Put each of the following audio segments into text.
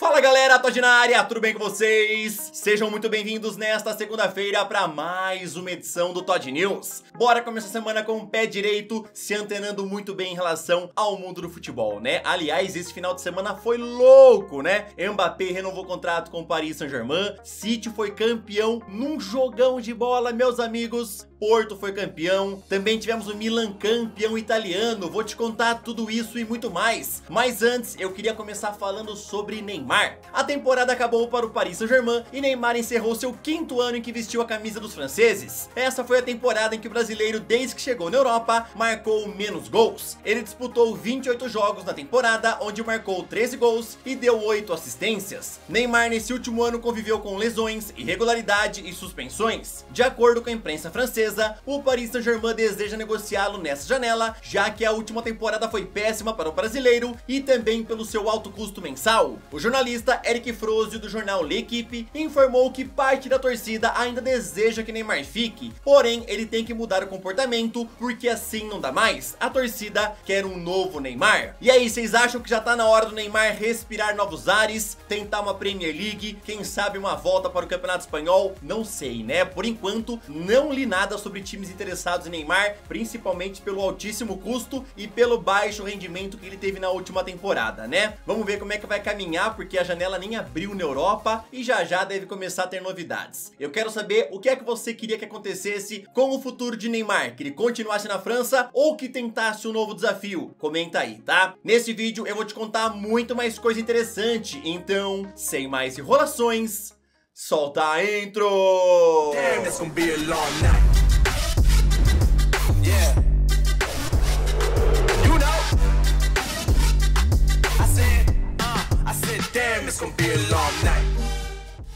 Fala galera, Todd na área, tudo bem com vocês? Sejam muito bem-vindos nesta segunda-feira para mais uma edição do Todd News. Bora começar a semana com o pé direito, se antenando muito bem em relação ao mundo do futebol, né? Aliás, esse final de semana foi louco, né? Mbappé renovou contrato com o Paris Saint-Germain, City foi campeão num jogão de bola, meus amigos. Porto foi campeão, também tivemos o Milan campeão italiano, vou te contar tudo isso e muito mais. Mas antes, eu queria começar falando sobre Neymar. A temporada acabou para o Paris Saint-Germain e Neymar encerrou seu quinto ano em que vestiu a camisa dos franceses. Essa foi a temporada em que o brasileiro, desde que chegou na Europa, marcou menos gols. Ele disputou 28 jogos na temporada, onde marcou 13 gols e deu 8 assistências. Neymar nesse último ano conviveu com lesões, irregularidade e suspensões. De acordo com a imprensa francesa, o Paris Saint-Germain deseja negociá-lo nessa janela, já que a última temporada foi péssima para o brasileiro e também pelo seu alto custo mensal. O jornalista Eric Frozio do jornal L'Equipe informou que parte da torcida ainda deseja que Neymar fique, porém ele tem que mudar o comportamento porque assim não dá mais. A torcida quer um novo Neymar. E aí, vocês acham que já tá na hora do Neymar respirar novos ares, tentar uma Premier League, quem sabe uma volta para o Campeonato Espanhol? Não sei, né? Por enquanto, não li nada sobre times interessados em Neymar, principalmente pelo altíssimo custo e pelo baixo rendimento que ele teve na última temporada, né? Vamos ver como é que vai caminhar, porque a janela nem abriu na Europa e já já deve começar a ter novidades. Eu quero saber o que é que você queria que acontecesse com o futuro de Neymar, que ele continuasse na França ou que tentasse um novo desafio? Comenta aí, tá? Nesse vídeo eu vou te contar muito mais coisa interessante, então, sem mais enrolações, solta a intro! Damn, gonna be a long night.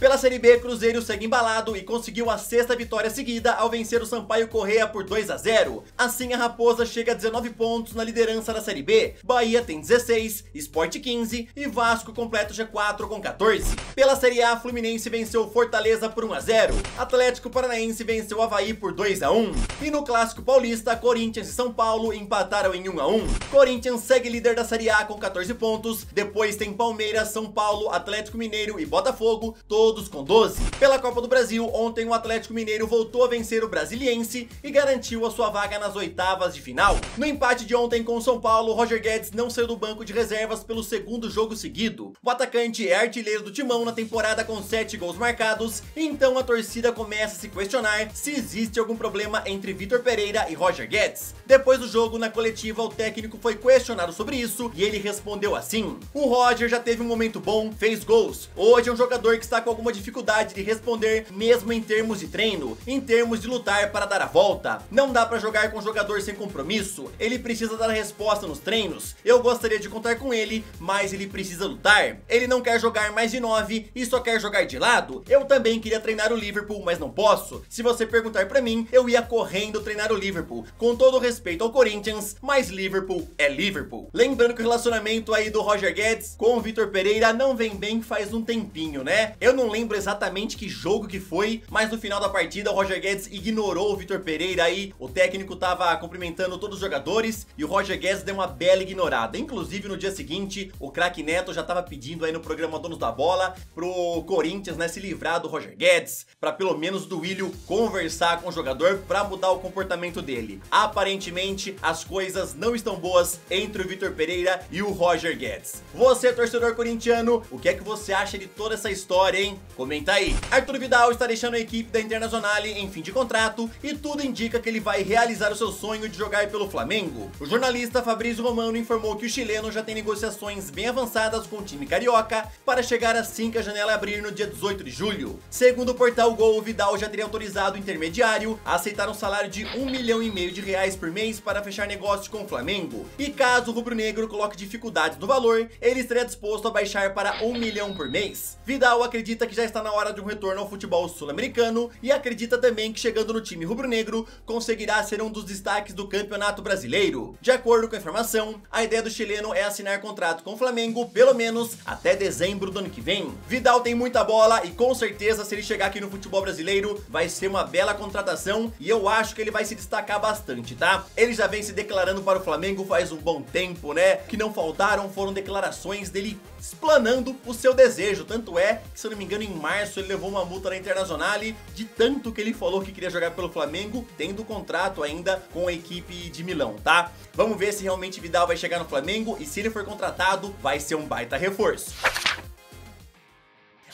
Pela Série B, Cruzeiro segue embalado e conseguiu a sexta vitória seguida ao vencer o Sampaio Correa por 2 a 0. Assim, a Raposa chega a 19 pontos na liderança da Série B. Bahia tem 16, Sport 15 e Vasco completa o G4 com 14. Pela Série A, Fluminense venceu Fortaleza por 1 a 0. Atlético Paranaense venceu Havaí por 2 a 1. E no Clássico Paulista, Corinthians e São Paulo empataram em 1 a 1. Corinthians segue líder da Série A com 14 pontos. Depois tem Palmeiras, São Paulo, Atlético Mineiro e Botafogo, todos todos com 12. Pela Copa do Brasil, ontem o Atlético Mineiro voltou a vencer o Brasiliense e garantiu a sua vaga nas oitavas de final. No empate de ontem com o São Paulo, Roger Guedes não saiu do banco de reservas pelo segundo jogo seguido. O atacante é artilheiro do Timão na temporada com 7 gols marcados, então a torcida começa a se questionar se existe algum problema entre Vitor Pereira e Roger Guedes. Depois do jogo, na coletiva, o técnico foi questionado sobre isso e ele respondeu assim: O Roger já teve um momento bom, fez gols. Hoje é um jogador que está com alguma dificuldade de responder mesmo em termos de treino, em termos de lutar para dar a volta. Não dá para jogar com um jogador sem compromisso, ele precisa dar a resposta nos treinos. Eu gostaria de contar com ele, mas ele precisa lutar. Ele não quer jogar mais de 9 e só quer jogar de lado. Eu também queria treinar o Liverpool, mas não posso. Se você perguntar para mim, eu ia correndo treinar o Liverpool. Com todo respeito ao Corinthians, mas Liverpool é Liverpool. Lembrando que o relacionamento aí do Roger Guedes com o Vitor Pereira não vem bem faz um tempinho, né? Eu não lembro exatamente que jogo que foi, mas no final da partida o Roger Guedes ignorou o Vitor Pereira aí, o técnico tava cumprimentando todos os jogadores e o Roger Guedes deu uma bela ignorada. Inclusive no dia seguinte, o craque Neto já tava pedindo aí no programa Donos da Bola pro Corinthians, né, se livrar do Roger Guedes, para pelo menos do Willio conversar com o jogador para mudar o comportamento dele. Aparentemente, as coisas não estão boas entre o Vitor Pereira e o Roger Guedes. Você, torcedor corintiano, o que é que você acha de toda essa história, hein? Comenta aí. Arthur Vidal está deixando a equipe da Internazionale em fim de contrato e tudo indica que ele vai realizar o seu sonho de jogar pelo Flamengo. O jornalista Fabrício Romano informou que o chileno já tem negociações bem avançadas com o time carioca para chegar assim que a janela abrir no dia 18 de julho. Segundo o portal Gol, o Vidal já teria autorizado o intermediário a aceitar um salário de um milhão e meio de reais por mês para fechar negócios com o Flamengo. E caso o rubro-negro coloque dificuldades no valor, ele estaria disposto a baixar para um milhão por mês. Vidal acredita acredita que já está na hora de um retorno ao futebol sul-americano e acredita também que chegando no time rubro-negro conseguirá ser um dos destaques do campeonato brasileiro. De acordo com a informação, a ideia do chileno é assinar contrato com o Flamengo pelo menos até dezembro do ano que vem. Vidal tem muita bola e com certeza se ele chegar aqui no futebol brasileiro vai ser uma bela contratação e eu acho que ele vai se destacar bastante, tá? Ele já vem se declarando para o Flamengo faz um bom tempo, né? Que não faltaram foram declarações dele explanando o seu desejo. Tanto é que, se eu não me engano, em março ele levou uma multa na Internacional de tanto que ele falou que queria jogar pelo Flamengo, tendo contrato ainda com a equipe de Milão, tá? Vamos ver se realmente Vidal vai chegar no Flamengo e se ele for contratado, vai ser um baita reforço.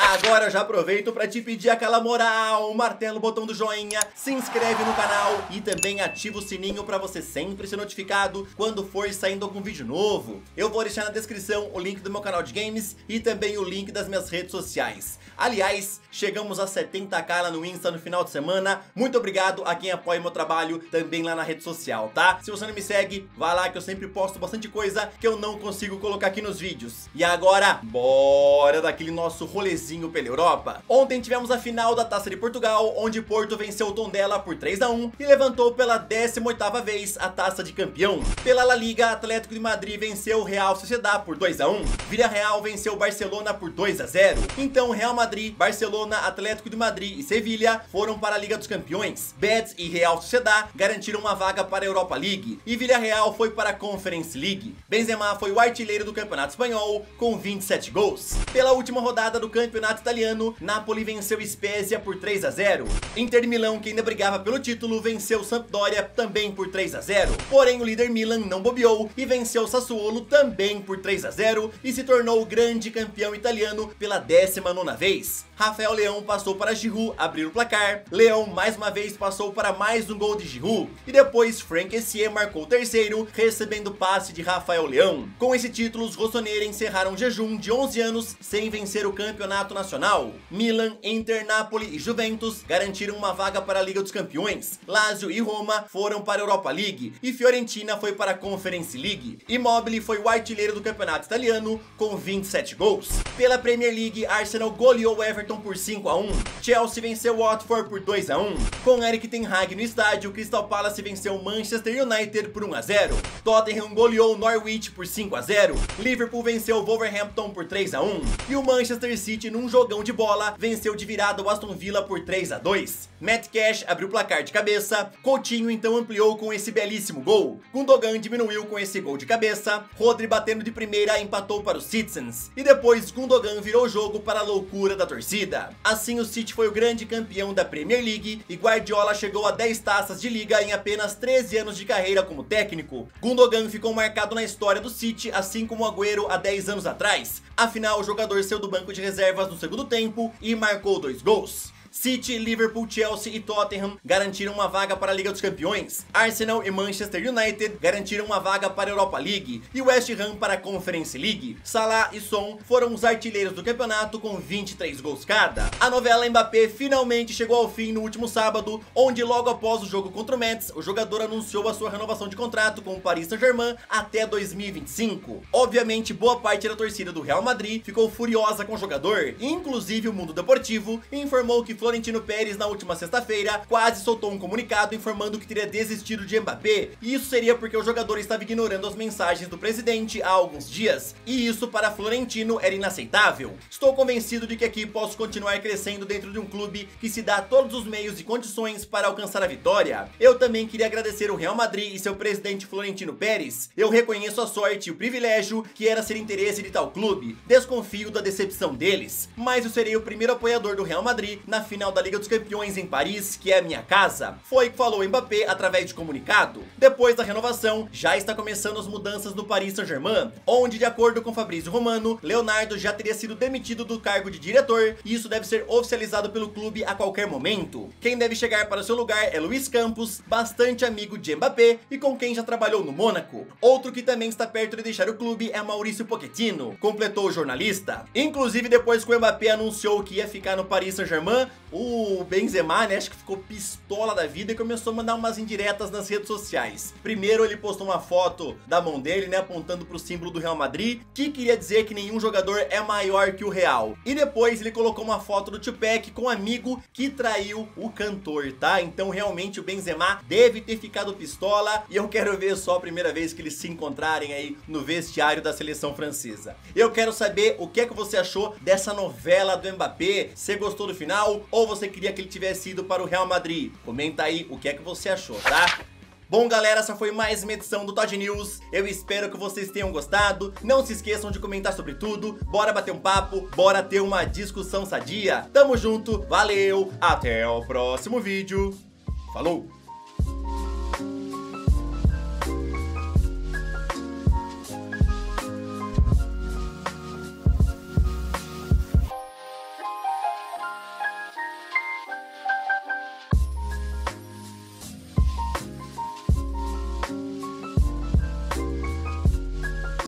Agora eu já aproveito para te pedir aquela moral, martela o botão do joinha, se inscreve no canal e também ativa o sininho para você sempre ser notificado quando for saindo algum vídeo novo. Eu vou deixar na descrição o link do meu canal de games e também o link das minhas redes sociais. Aliás, chegamos a 70k lá no Insta no final de semana. Muito obrigado a quem apoia meu trabalho também lá na rede social, tá? Se você não me segue, vai lá que eu sempre posto bastante coisa que eu não consigo colocar aqui nos vídeos. E agora, bora daquele nosso rolezinho pela Europa. Ontem tivemos a final da Taça de Portugal, onde Porto venceu o Tondela por 3 a 1 e levantou pela 18ª vez a Taça de Campeão. Pela La Liga, Atlético de Madrid venceu o Real Sociedad por 2 a 1. Villarreal venceu o Barcelona por 2 a 0. Então Real Madrid, Barcelona, Atlético de Madrid e Sevilha foram para a Liga dos Campeões. Betis e Real Sociedad garantiram uma vaga para a Europa League e Villarreal foi para a Conference League. Benzema foi o artilheiro do Campeonato Espanhol com 27 gols. Pela última rodada do Campeonato campeonato italiano, Napoli venceu Spezia por 3 a 0. Inter Milão, que ainda brigava pelo título, venceu Sampdoria também por 3 a 0. Porém, o líder Milan não bobeou e venceu Sassuolo também por 3 a 0 e se tornou o grande campeão italiano pela 19ª vez. Rafael Leão passou para Giroud abrir o placar, Leão mais uma vez passou para mais um gol de Giroud e depois Frank Essier marcou o terceiro, recebendo passe de Rafael Leão. Com esse título, os rossoneiros encerraram um jejum de 11 anos sem vencer o campeonato campeonato nacional. Milan, Inter, Napoli e Juventus garantiram uma vaga para a Liga dos Campeões. Lazio e Roma foram para a Europa League e Fiorentina foi para a Conference League. Immobile foi o artilheiro do campeonato italiano com 27 gols. Pela Premier League, Arsenal goleou Everton por 5 a 1. Chelsea venceu Watford por 2 a 1. Com Eric Ten Hag no estádio, Crystal Palace venceu Manchester United por 1 a 0. Tottenham goleou Norwich por 5 a 0. Liverpool venceu Wolverhampton por 3 a 1. E o Manchester City num jogão de bola, venceu de virada o Aston Villa por 3 a 2. Matt Cash abriu o placar de cabeça, Coutinho então ampliou com esse belíssimo gol. Gundogan diminuiu com esse gol de cabeça, Rodri batendo de primeira empatou para os Citizens. E depois Gundogan virou o jogo para a loucura da torcida. Assim o City foi o grande campeão da Premier League e Guardiola chegou a 10 taças de liga em apenas 13 anos de carreira como técnico. Gundogan ficou marcado na história do City, assim como o Agüero há 10 anos atrás. Afinal, o jogador saiu do banco de reservas no segundo tempo e marcou dois gols. City, Liverpool, Chelsea e Tottenham garantiram uma vaga para a Liga dos Campeões. Arsenal e Manchester United garantiram uma vaga para a Europa League e West Ham para a Conference League. Salah e Son foram os artilheiros do campeonato com 23 gols cada. A novela Mbappé finalmente chegou ao fim no último sábado, onde logo após o jogo contra o Mets, o jogador anunciou a sua renovação de contrato com o Paris Saint-Germain até 2025. Obviamente, boa parte da torcida do Real Madrid ficou furiosa com o jogador, inclusive o mundo deportivo informou que Florentino Pérez, na última sexta-feira, quase soltou um comunicado informando que teria desistido de Mbappé, e isso seria porque o jogador estava ignorando as mensagens do presidente há alguns dias, e isso para Florentino era inaceitável. Estou convencido de que aqui posso continuar crescendo dentro de um clube que se dá todos os meios e condições para alcançar a vitória. Eu também queria agradecer o Real Madrid e seu presidente Florentino Pérez. Eu reconheço a sorte e o privilégio que era ser interesse de tal clube. Desconfio da decepção deles, mas eu serei o primeiro apoiador do Real Madrid na final da Liga dos Campeões em Paris, que é minha casa, foi que falou Mbappé através de comunicado. Depois da renovação, já está começando as mudanças no Paris Saint-Germain, onde, de acordo com Fabrício Romano, Leonardo já teria sido demitido do cargo de diretor e isso deve ser oficializado pelo clube a qualquer momento. Quem deve chegar para o seu lugar é Luiz Campos, bastante amigo de Mbappé e com quem já trabalhou no Mônaco. Outro que também está perto de deixar o clube é Maurício Pochettino, completou o jornalista. Inclusive, depois que o Mbappé anunciou que ia ficar no Paris Saint-Germain, o Benzema, né, acho que ficou pistola da vida e começou a mandar umas indiretas nas redes sociais. Primeiro ele postou uma foto da mão dele, né, apontando pro símbolo do Real Madrid, que queria dizer que nenhum jogador é maior que o Real. E depois ele colocou uma foto do Tupac com um amigo que traiu o cantor, tá? Então realmente o Benzema deve ter ficado pistola e eu quero ver só a primeira vez que eles se encontrarem aí no vestiário da seleção francesa. Eu quero saber o que é que você achou dessa novela do Mbappé, você gostou do final ou você queria que ele tivesse ido para o Real Madrid? Comenta aí o que é que você achou, tá? Bom, galera, essa foi mais uma edição do Todd News. Eu espero que vocês tenham gostado. Não se esqueçam de comentar sobre tudo. Bora bater um papo, bora ter uma discussão sadia. Tamo junto, valeu, até o próximo vídeo. Falou!